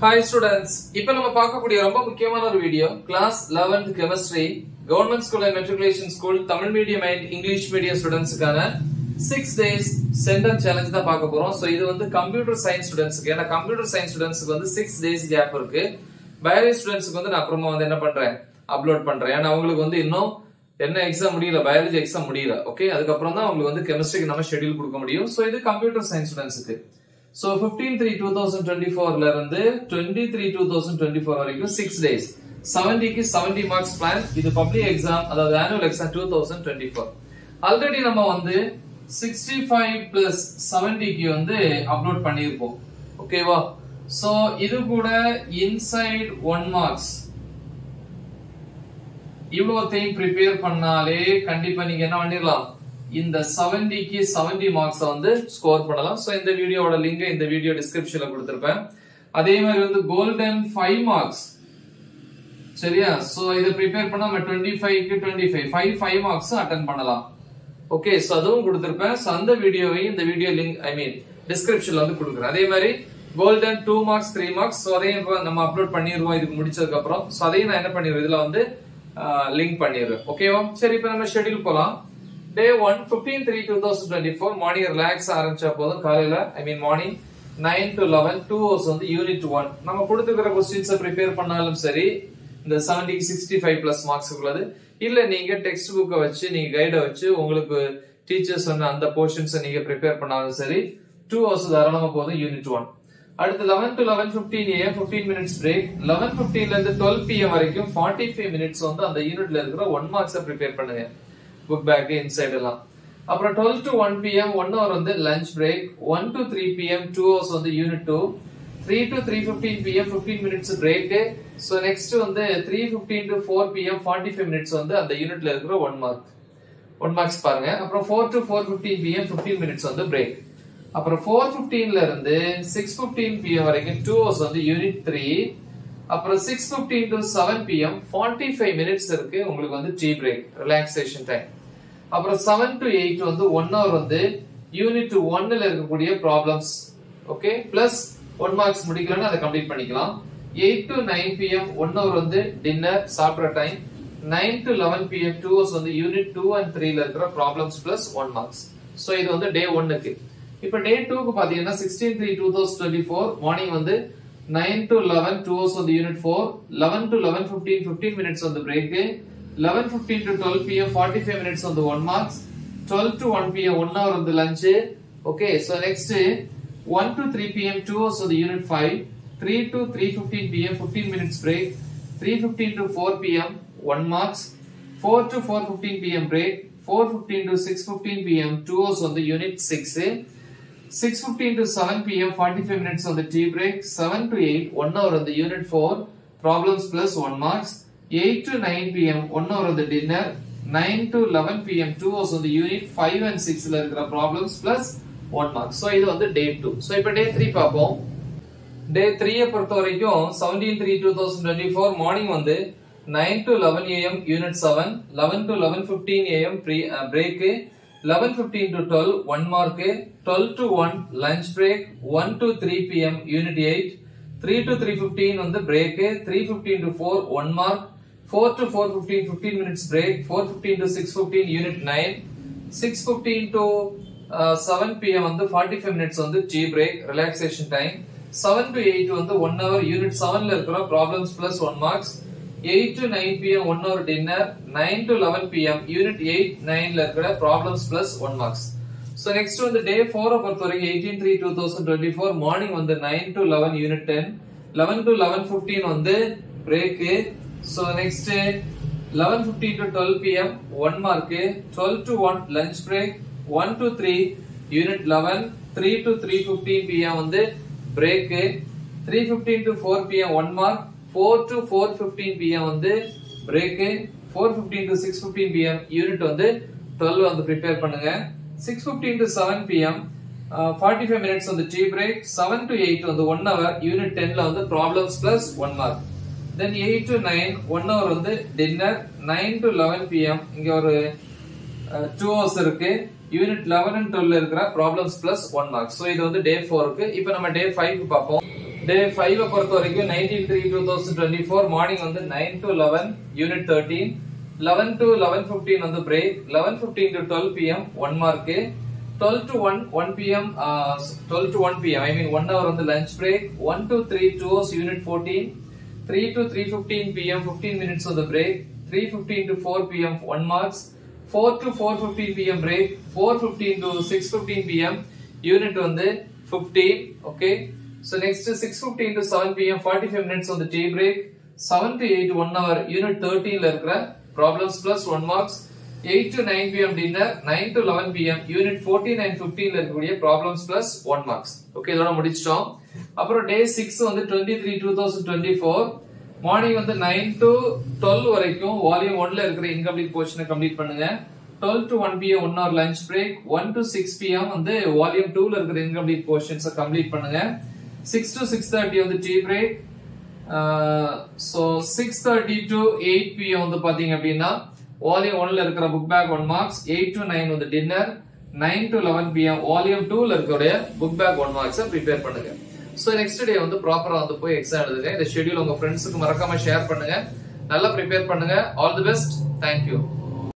Hi students இப்போ நம்ம பார்க்கக்கூடிய ரொம்ப முக்கியமான ஒரு video class 11th chemistry government school and matriculation school Tamil medium and English medium ஸ்டூடெண்ட்ஸுக்கான six days centre challenge தான் பார்க்க போறோம். ஸோ இது வந்து கம்ப்யூட்டர் சயின்ஸ் ஸ்டூடெண்ட்ஸ்க்கு ஏன்னா கம்ப்யூட்டர் சயின்ஸ் ஸ்டூடெண்ட்ஸ்க்கு வந்து சிக்ஸ் டேஸ் கேப் இருக்கு. பயாலஜி ஸ்டூடெண்ட்ஸ்க்கு வந்து நான் அப்புறமா வந்து என்ன பண்றேன்? அப்லோட் பண்றேன். ஏன்னா அவங்களுக்கு வந்து இன்னும் என்ன எக்ஸாம் முடியல? பயாலஜி எக்ஸாம் முடியல. ஓகே அதுக்கப்புறம் தான் அவங்களுக்கு வந்து கெமிஸ்ட்ரிக்கு நம்ம ஷெடியூல் கொடுக்க முடியும். ஸோ இது கம்ப்யூட்டர் சயின்ஸ் ஸ்டூடெண்ட்ஸுக்கு so fifteen three two thousand twenty ஃபோர்ல இருந்து twenty three two thousand twenty four வரைக்கும் சிக்ஸ் டேஸ் செவன்டிக்கு செவன்டி மார்க்ஸ் பிளான் இது பப்ளிக் எக்ஸாம் அதாவது annual exam two thousand twenty four already நம்ம வந்து சிக்ஸ்டி ஃபைவ் பிளஸ் செவன்டிக்கு வந்து அப்லோட் பண்ணியிருப்போம். ஓகேவா ஸோ இது கூட இன்சைட் ஒன் மார்க்ஸ் இவ்வளோத்தையும் ப்ரிப்பேர் பண்ணாலே கண்டிப்பா நீங்க என்ன பண்ணிடலாம்? இந்த 70க்கு 70 மார்க்ஸ் வந்து ஸ்கோர் பண்ணலாம். சோ இந்த வீடியோவோட லிங்க் இந்த வீடியோ டிஸ்கிரிப்ஷன்ல கொடுத்திருப்பேன். அதே மாதிரி வந்து கோல்டன் 5 மார்க்ஸ் சரியா? சோ இத ப்ரிப்பேர் பண்ணா நம்ம 25 க்கு 25 5 5 மார்க்ஸ் அட்டெண்ட் பண்ணலாம். ஓகே சோ அதுவும் கொடுத்திருப்பேன். சோ அந்த வீடியோவையும் இந்த வீடியோ லிங்க் ஐ மீன் டிஸ்கிரிப்ஷன்ல வந்து கொடுக்குறேன். அதே மாதிரி golden two marks three marks so அதையும் நம்ம அப்லோட் பண்ணிடுவோம். இதுக்கு முடிச்சதுக்கு அப்புறம் ஸோ அதையும் நான் என்ன பண்ணிடுவேன் இதுல வந்து லிங்க் பண்ணிடுவேன் ஓகேவா சரி இப்போ நம்ம ஷெட்யூல் போலாம். Day one fifteen three two thousand twenty four morning relax ஆரம்பிச்சா போதும். காலையில I mean morning nine to eleven two hours வந்து யூனிட் ஒன் நம்ம கொடுத்துக்கிற கொஸ்டின்ஸை ப்ரிப்பேர் பண்ணாலும் சரி இந்த seventy sixty five plus marks உள்ளது. இல்ல நீங்க டெக்ஸ்ட் புக்கை வச்சு நீங்க கைடை வச்சு உங்களுக்கு டீச்சர்ஸ் சொன்ன அந்த போர்ஷன்ஸை நீங்க ப்ரிப்பேர் பண்ணாலும் சரி டூ ஹவர்ஸ் தாராளமா போதும் யூனிட் ஒன் அடுத்து eleven to eleven fifteen AM fifteen minutes break eleven பிப்டீன்ல இருந்து டுவெல் பிஎம் வரைக்கும் ஃபார்ட்டி ஃபைவ் மினிட்ஸ் வந்து அந்த யூனிட்ல இருக்கிற ஒன் மார்க்ஸை ப்ரிப்பேர் பண்ணுங்க. புக் பேக் இன்சைட் எல்லாம். அப்புறம் twelve to one PM one hour வந்து lunch break one to three PM two hours வந்து unit two three to three fifteen PM fifteen minutes break so next வந்து three fifteen to four PM forty five minutes வந்து அந்த யூனிட்ல இருக்கிற one mark one marks பாருங்க. அப்புறம் four to four fifteen PM fifteen minutes வந்து break அப்புறம் four ஃபிஃப்டீன்ல இருந்து சிக்ஸ் ஃபிஃப்டீன் பிஎம் வரைக்கும் டூ ஹவர்ஸ் வந்து யூனிட் த்ரீ அப்புறம் six fifteen to seven PM forty five minutes இருக்கு. உங்களுக்கு வந்து டீ பிரேக் ரிலாக்ஸேஷன் டைம் அப்புறம் செவன் டு எயிட் வந்து ஒன் ஹவர் வந்து யூனிட் ஒன்னுல இருக்கக்கூடிய problems okay plus one marks முடிக்கலன்னு அதை கம்ப்ளீட் பண்ணிக்கலாம். Eight to nine PM one hour வந்து டின்னர் சாப்பிட்ற time nine to eleven PM two hours வந்து யூனிட் டூ அண்ட் த்ரீல இருக்கிற problems plus one marks so இது வந்து டே ஒன்னுக்கு இப்போ டே டூக்கு பார்த்தீங்கன்னா sixteen three two thousand twenty four morning வந்து nine to eleven two hours வந்து unit four eleven to eleven fifteen fifteen minutes வந்து break 11.15 to 12 p.m. 45 minutes on the 1 marks. 12 to 1 p.m. 1 hour on the lunch. Okay, so next day, 1 to 3 p.m. 2 hours on the unit 5. 3 to 3.15 p.m. 15 minutes break. 3.15 to 4 p.m. 1 marks. 4 to 4.15 p.m. break. 4.15 to 6.15 p.m. 2 hours on the unit 6. 6.15 to 7 p.m. 45 minutes on the tea break. 7 to 8 1 hour on the unit 4. Problems plus 1 marks. 8 to 9 pm 1 hour on the dinner 9 to 11 pm 2 hours on the unit 5 and 6 ல இருக்கிற problems plus 1 mark so இது வந்து day 2 so இப்போ day 3 பாப்போம் day 3 பொறுத்த வரைக்கும் 17 3 2024 morning வந்து 9 to 11 am unit 7 11 to 11:15 am pre uh, break 11:15 to 12 1 mark 12 to 1 lunch break 1 to 3 pm unit 8 3 to 3:15 on the break 3:15 to 4 1 mark 4 to 4 15 15 minutes break 4 15 to 6 15 unit 9 6 15 to uh, 7 pm வந்து 45 minutes வந்து tea break relaxation time 7 to 8 வந்து 1 hour unit 7 ல இருக்கிற problems plus 1 marks 8 to 9 pm 1 hour dinner 9 to 11 pm unit 8 9 ல இருக்கிற problems plus 1 marks so next வந்து day 4 பொறுத்த வரைக்கும் 18 3 2024 morning வந்து 9 to 11 unit 10 11 to 11 15 வந்து break so next 11 15 to 12 pm 1 mark 12 to 1 lunch break 1 to 3 unit 11 3 to 3 15 pm வந்து break 3 15 to 4 pm 1 mark 4 to 4:15 pm வந்து break 4:15 to 6:15 pm unit வந்து 12 வந்து prepare பண்ணுங்க 6:15 to 7 pm uh, 45 minutes வந்து tea break 7 to 8 வந்து 1 hour unit 10 ல வந்து problems plus 1 mark then eight to nine one hour வந்து dinner nine to eleven PM இங்க ஒரு டூ ஹவர்ஸ் இருக்கு. யூனிட் 11 அண்ட் 12 இருக்கிற problems plus one mark so இது வந்து டே ஃபோருக்கு இப்போ நம்ம டே ஃபைவ் பார்ப்போம். டே ஃபைவ் பொறுத்த வரைக்கும் nineteen three two thousand twenty four morning வந்து nine to eleven unit thirteen eleven to eleven fifteen வந்து break eleven fifteen to twelve PM one mark twelve to one one PM twelve to one PM I mean one hour வந்து lunch break one to three two hours unit fourteen three to three fifteen PM fifteen minutes வந்து break three fifteen to four PM one marks four to four fifteen PM break four fifteen to six fifteen PM unit வந்து fifteen okay so next six fifteen to seven PM forty five minutes வந்து tea break seven to eight one hour unit தேர்ட்டீன்ல இருக்கிற problems plus one marks eight to nine PM dinner nine to eleven PM unit fourteen and ஃபிஃப்டீன்ல இருக்கக்கூடிய problems plus one marks okay இதோட முடிச்சிட்டோம். அப்புறம் day six வந்து twenty three two thousand twenty four morning வந்து nine to twelve வரைக்கும் volume ஒன்ல இருக்கிற incomplete போர்ஷனை கம்ப்ளீட் பண்ணுங்க. Twelve to one PM one hour lunch break one to six PM வந்து வால்யூம் டூல இருக்கிற இன்கம்ப்ளீட் போர்ஷன்ஸை கம்ப்ளீட் பண்ணுங்க. சிக்ஸ் டு சிக்ஸ் தேர்ட்டி வந்து tea break so six thirty to eight PM வந்து பார்த்தீங்க அப்படின்னா வால்யூம் ஒன்ல இருக்கிற book back one marks eight to nine வந்து dinner nine to eleven PM volume டூல இருக்கிற புக் பேக் ஒன் மார்க்ஸை ப்ரிப்பேர் பண்ணுங்க. ஸோ நெக்ஸ்ட் டே வந்து ப்ராப்பரா வந்து போய் எக்ஸாம் எழுதுங்க. இந்த ஷெட்யூல் உங்க ஃப்ரெண்ட்ஸுக்கு மறக்காம ஷேர் பண்ணுங்க. நல்லா ப்ரிப்பேர் பண்ணுங்க. All the best thank you